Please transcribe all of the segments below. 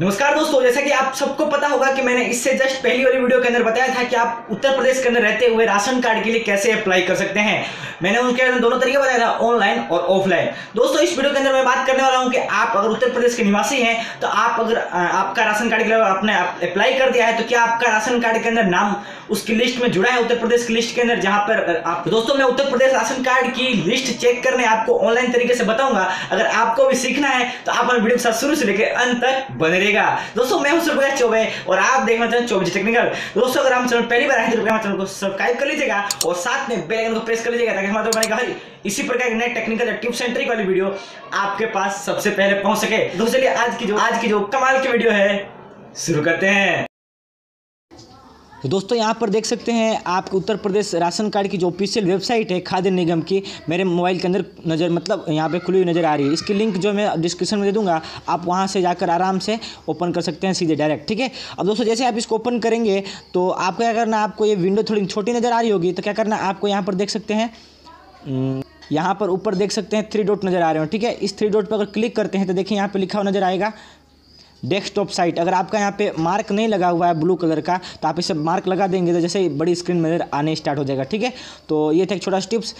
नमस्कार दोस्तों, जैसा कि आप सबको पता होगा कि मैंने इससे जस्ट पहली वाली वीडियो के अंदर बताया था कि आप उत्तर प्रदेश के अंदर रहते हुए राशन कार्ड के लिए कैसे अप्लाई कर सकते हैं। मैंने उनके अंदर दोनों तरीके बताया था ऑनलाइन और ऑफलाइन दोस्तों, इस वीडियो के अंदर मैं बात करने वाला हूँ कि आप अगर उत्तर प्रदेश के निवासी हैं तो आप अगर आपका राशन कार्ड के लिए आपने अप्लाई कर दिया है तो क्या आपका राशन कार्ड के अंदर नाम उसकी लिस्ट में जुड़ा है, उत्तर प्रदेश की लिस्ट के अंदर, जहाँ पर आप, दोस्तों, मैं उत्तर प्रदेश राशन कार्ड की लिस्ट चेक करने आपको ऑनलाइन तरीके से बताऊँगा। अगर आपको भी सीखना है तो आप वीडियो के साथ शुरू से लेकर अंत तक बने रहेगा दोस्तों, मैं हूँ सुरभैया चौबे, और आप देखना चाहें चौबीस टेक्निकल दोस्तों, अगर हम चैनल पहली बार आए तो चैनल को सब्सक्राइब कर लीजिएगा, और साथ में बेल आइकन को प्रेस कर लीजिएगा ताकि हमारे बनेगा हर इसी प्रकार के नए टेक्निकल टिप्स सेंट्रिक वाली वीडियो आपके पास सबसे पहले पहुँच सके। दोस्तों, चलिए आज की जो आज की जो कमाल की वीडियो है, शुरू करते हैं। तो दोस्तों, यहाँ पर देख सकते हैं, आपके उत्तर प्रदेश राशन कार्ड की जो ऑफिशियल वेबसाइट है, खाद्य निगम की, मेरे मोबाइल के अंदर नज़र मतलब यहाँ पे खुली हुई नज़र आ रही है। इसकी लिंक जो मैं डिस्क्रिप्शन में दे दूँगा, आप वहाँ से जाकर आराम से ओपन कर सकते हैं सीधे डायरेक्ट ठीक है? अब दोस्तों, जैसे आप इसको ओपन करेंगे तो आपको क्या करना आपको ये विंडो थोड़ी छोटी नज़र आ रही होगी तो क्या करना आपको यहाँ पर देख सकते हैं यहाँ पर ऊपर देख सकते हैं थ्री डॉट नज़र आ रहे हो, ठीक है? इस थ्री डॉट पर अगर क्लिक करते हैं तो देखिए यहाँ पर लिखा हुआ नज़र आएगा डेस्कटॉप साइट अगर आपका यहाँ पे मार्क नहीं लगा हुआ है ब्लू कलर का तो आप इसे मार्क लगा देंगे तो जैसे ही बड़ी स्क्रीन में आने स्टार्ट हो जाएगा, ठीक है? तो ये था एक छोटा टिप्स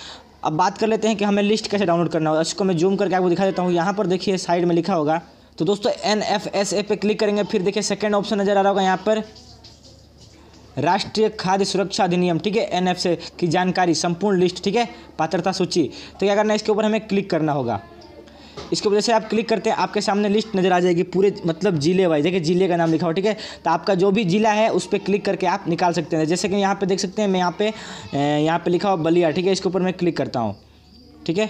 अब बात कर लेते हैं कि हमें लिस्ट कैसे डाउनलोड करना होगा। इसको मैं जूम करके आपको दिखा देता हूँ। यहाँ पर देखिए साइड में लिखा होगा। तो दोस्तों एन एफ़ एस ए पे क्लिक करेंगे, फिर देखिए सेकेंड ऑप्शन नज़र आ रहा होगा यहाँ पर। राष्ट्रीय खाद्य सुरक्षा अधिनियम, ठीक है एन की जानकारी, संपूर्ण लिस्ट, ठीक है, पात्रता सूची। तो क्या करना है, इसके ऊपर हमें क्लिक करना होगा। इसके वजह से आप क्लिक करते हैं, आपके सामने लिस्ट नज़र आ जाएगी पूरे मतलब ज़िले वाइज। देखिए, ज़िले का नाम लिखा हो ठीक है तो आपका जो भी जिला है, उस पर क्लिक करके आप निकाल सकते हैं। जैसे कि यहाँ पे देख सकते हैं, मैं यहाँ पे यहाँ पे लिखा हुआ बलिया, ठीक है, इसके ऊपर मैं क्लिक करता हूँ, ठीक है।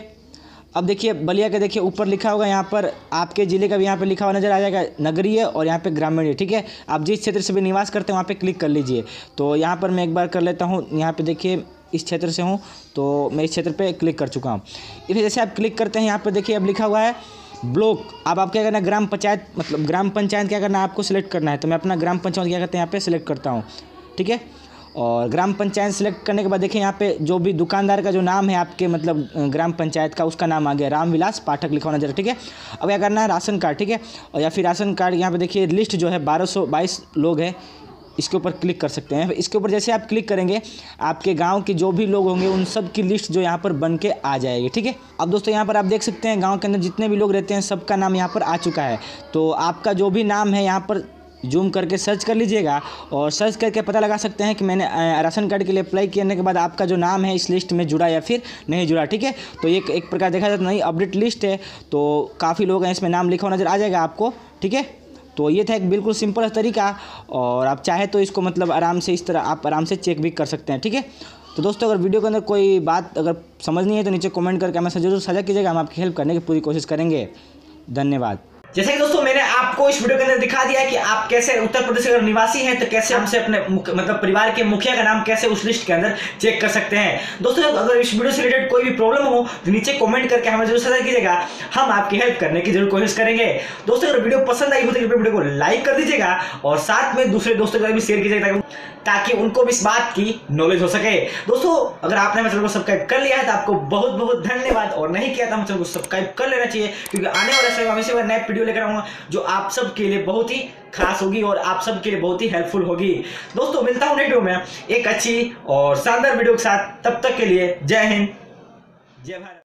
अब देखिए, बलिया के देखिए, ऊपर लिखा होगा यहाँ पर, आपके ज़िले का भी यहाँ पर लिखा हुआ नज़र आ जाएगा, नगरीय और यहाँ पे ग्रामीण, ठीक है? आप जिस क्षेत्र से भी निवास करते हैं, वहाँ पे क्लिक कर लीजिए। तो यहाँ पर मैं एक बार कर लेता हूँ, यहाँ पे देखिए, इस क्षेत्र से हूँ तो मैं इस क्षेत्र पर क्लिक कर चुका हूँ। इसे जैसे आप क्लिक करते हैं, यहाँ पर देखिए, अब लिखा हुआ है ब्लॉक अब आप क्या करना ग्राम पंचायत मतलब ग्राम पंचायत क्या करना है, आपको सिलेक्ट करना है। तो मैं अपना ग्राम पंचायत क्या करते हैं, यहाँ पर सिलेक्ट करता हूँ, ठीक है? और ग्राम पंचायत सेलेक्ट करने के बाद देखिए यहाँ पे जो भी दुकानदार का जो नाम है आपके मतलब ग्राम पंचायत का, उसका नाम आ गया रामविलास पाठक लिखा होना ज़रूर, ठीक है? अब क्या करना है? राशन कार्ड, ठीक है? और या फिर राशन कार्ड, यहाँ पे देखिए लिस्ट जो है बारह लोग हैं, इसके ऊपर क्लिक कर सकते हैं। इसके ऊपर जैसे आप क्लिक करेंगे, आपके गाँव के जो भी लोग होंगे, उन सब की लिस्ट जो यहाँ पर बन के आ जाएगी, ठीक है? अब दोस्तों, यहाँ पर आप देख सकते हैं, गाँव के अंदर जितने भी लोग रहते हैं, सबका नाम यहाँ पर आ चुका है। तो आपका जो भी नाम है, यहाँ पर जूम करके सर्च कर लीजिएगा और सर्च करके पता लगा सकते हैं कि मैंने राशन कार्ड के लिए अप्लाई करने के बाद आपका जो नाम है इस लिस्ट में जुड़ा या फिर नहीं जुड़ा, ठीक है? तो ये एक प्रकार देखा जाए तो नई अपडेट लिस्ट है तो काफ़ी लोग हैं इसमें नाम लिखा हुआ नज़र आ जाएगा आपको, ठीक है? तो ये था एक बिल्कुल सिंपल तरीका और आप चाहे तो इसको मतलब आराम से इस तरह आप आराम से चेक भी कर सकते हैं, ठीक है? तो दोस्तों, अगर वीडियो के अंदर कोई बात अगर समझ नहीं है तो नीचे कमेंट करके हमें ज़रूर साझा कीजिएगा, हम आपकी हेल्प करने की पूरी कोशिश करेंगे। धन्यवाद। जैसे कि दोस्तों आपको इस वीडियो के अंदर दिखा दिया है कि आप कैसे उत्तर प्रदेश के निवासी हैं तो कैसे हमसे अपने मतलब परिवार के मुखिया का नाम कैसे उस लिस्ट के अंदर चेक कर सकते हैं। दोस्तों, अगर इस वीडियो से रिलेटेड कोई भी प्रॉब्लम हो तो नीचे कमेंट करके हमें ज़रूर साझा कीजिएगा। हम आपकी हेल्प करने की ज़रूर कोशिश करेंगे। दोस्तों, अगर वीडियो पसंद आई हो तो वीडियो को लाइक कर दीजिएगा और साथ में दूसरे दोस्तों के साथ भी शेयर कीजिएगा ताकि उनको भी इस बात की नॉलेज हो सके। दोस्तों, अगर आपने मेरे चैनल को सब्सक्राइब कर लिया है तो आपको बहुत बहुत धन्यवाद। और नहीं किया तो हम चैनल को सब्सक्राइब कर लेना चाहिए, क्योंकि आने वाले समय हमेशा नए वीडियो लेकर आऊँगा, जो आप सब के लिए बहुत ही खास होगी और आप सब के लिए बहुत ही हेल्पफुल होगी। दोस्तों, मिलता हूँ वीडियो में एक अच्छी और शानदार वीडियो के साथ। तब तक के लिए जय हिंद, जय भारत।